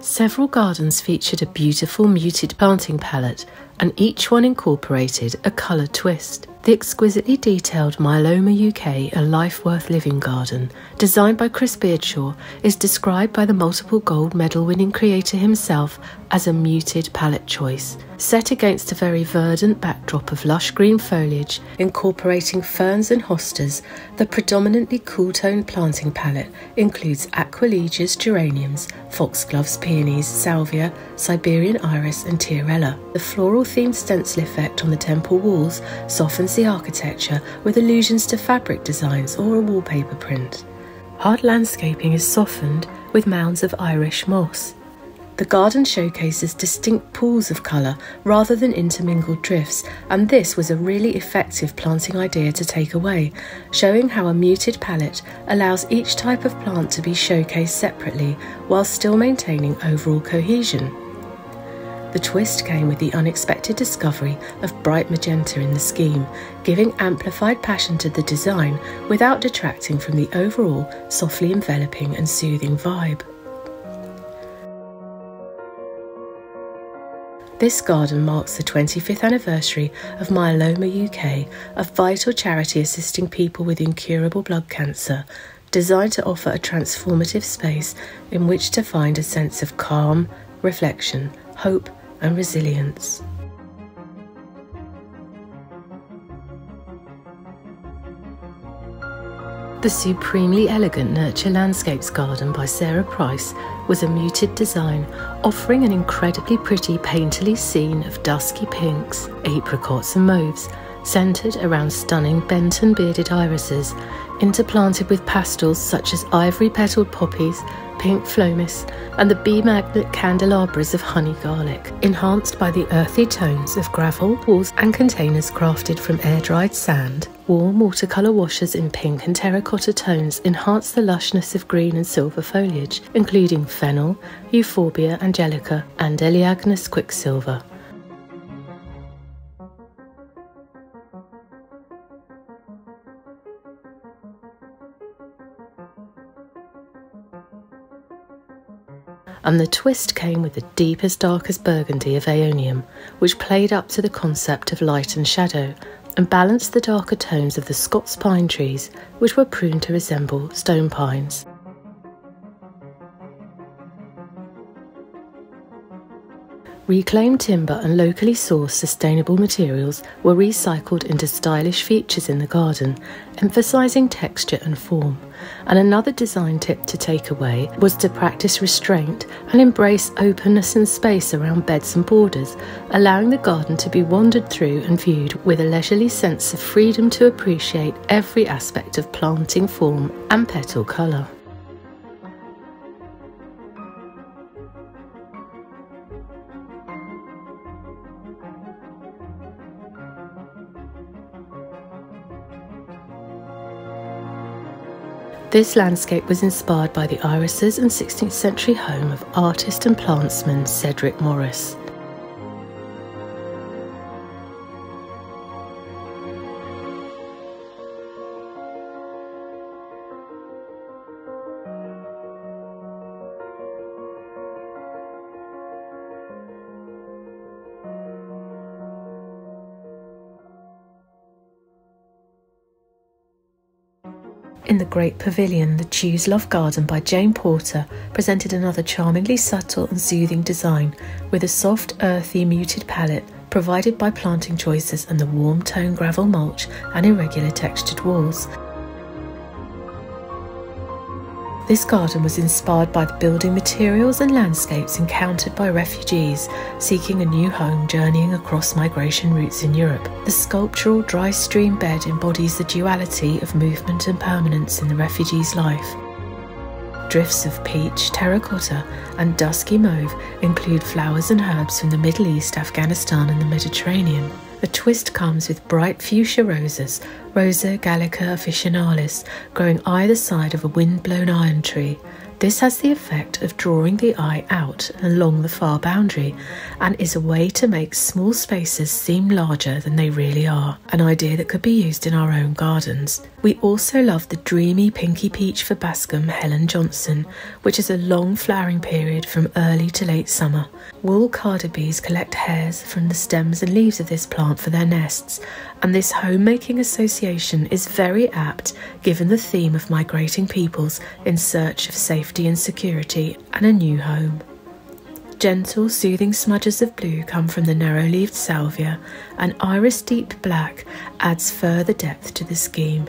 Several gardens featured a beautiful muted planting palette, and each one incorporated a colour twist. The exquisitely detailed Myeloma UK A Life Worth Living garden, designed by Chris Beardshaw, is described by the multiple gold medal winning creator himself as a muted palette choice, set against a very verdant backdrop of lush green foliage, incorporating ferns and hostas. The predominantly cool toned planting palette includes Aquilegias geraniums, foxgloves, peonies, salvia, Siberian iris, and tiarella. The floral themed stencil effect on the temple walls softens the architecture with allusions to fabric designs or a wallpaper print. Hard landscaping is softened with mounds of Irish moss. The garden showcases distinct pools of colour rather than intermingled drifts, and this was a really effective planting idea to take away, showing how a muted palette allows each type of plant to be showcased separately while still maintaining overall cohesion. The twist came with the unexpected discovery of bright magenta in the scheme, giving amplified passion to the design without detracting from the overall softly enveloping and soothing vibe. This garden marks the 25th anniversary of Myeloma UK, a vital charity assisting people with incurable blood cancer, designed to offer a transformative space in which to find a sense of calm, reflection, hope, and resilience. The supremely elegant Nurture Landscapes garden by Sarah Price was a muted design, offering an incredibly pretty painterly scene of dusky pinks, apricots, and mauves, centered around stunning Benton bearded irises, interplanted with pastels such as ivory petaled poppies, pink phlomis, and the bee magnet candelabras of honey garlic, enhanced by the earthy tones of gravel, walls, and containers crafted from air dried sand. Warm watercolour washes in pink and terracotta tones enhance the lushness of green and silver foliage, including fennel, euphorbia angelica, and Elaeagnus quicksilver. And the twist came with the deepest, darkest burgundy of Aeonium, which played up to the concept of light and shadow and balanced the darker tones of the Scots pine trees, which were pruned to resemble stone pines. Reclaimed timber and locally sourced sustainable materials were recycled into stylish features in the garden, emphasising texture and form. And another design tip to take away was to practice restraint and embrace openness and space around beds and borders, allowing the garden to be wandered through and viewed with a leisurely sense of freedom to appreciate every aspect of planting form and petal colour. This landscape was inspired by the irises and 16th century home of artist and plantsman Cedric Morris. In the Great Pavilion, the Choose Love Garden by Jane Porter presented another charmingly subtle and soothing design with a soft, earthy, muted palette provided by planting choices and the warm tone gravel mulch and irregular textured walls. This garden was inspired by the building materials and landscapes encountered by refugees seeking a new home journeying across migration routes in Europe. The sculptural dry stream bed embodies the duality of movement and permanence in the refugee's life. Drifts of peach, terracotta, and dusky mauve include flowers and herbs from the Middle East, Afghanistan, and the Mediterranean. The twist comes with bright fuchsia roses, Rosa gallica officinalis, growing either side of a wind-blown iron tree. This has the effect of drawing the eye out along the far boundary and is a way to make small spaces seem larger than they really are, an idea that could be used in our own gardens. We also love the dreamy pinky peach Verbascum Helen Johnson, which is a long flowering period from early to late summer. Wool carder bees collect hairs from the stems and leaves of this plant for their nests, and this homemaking association is very apt given the theme of migrating peoples in search of safety and security and a new home. Gentle, soothing smudges of blue come from the narrow leaved salvia, and iris deep black adds further depth to the scheme.